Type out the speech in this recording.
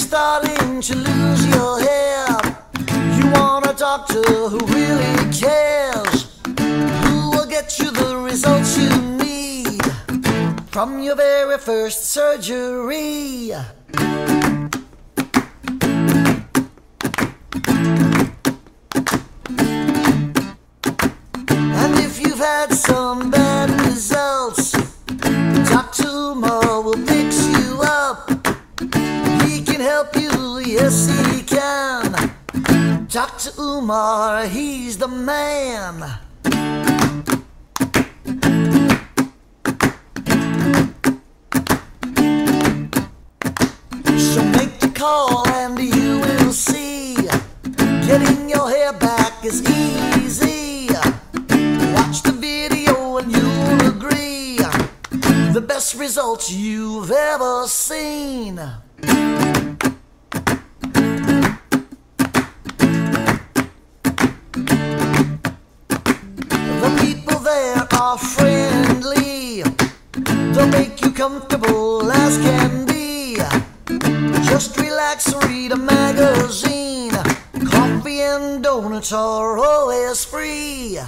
starting to lose your hair, you want a doctor who really cares, who will get you the results you need from your very first surgery. And if you've had some help you, yes, he can. Dr. Umar, he's the man. So make the call and you will see. Getting your hair back is easy. Watch the video and you'll agree. The best results you've ever seen. Are friendly. They'll make you comfortable as can be. Just relax read a magazine. Coffee and donuts are always free.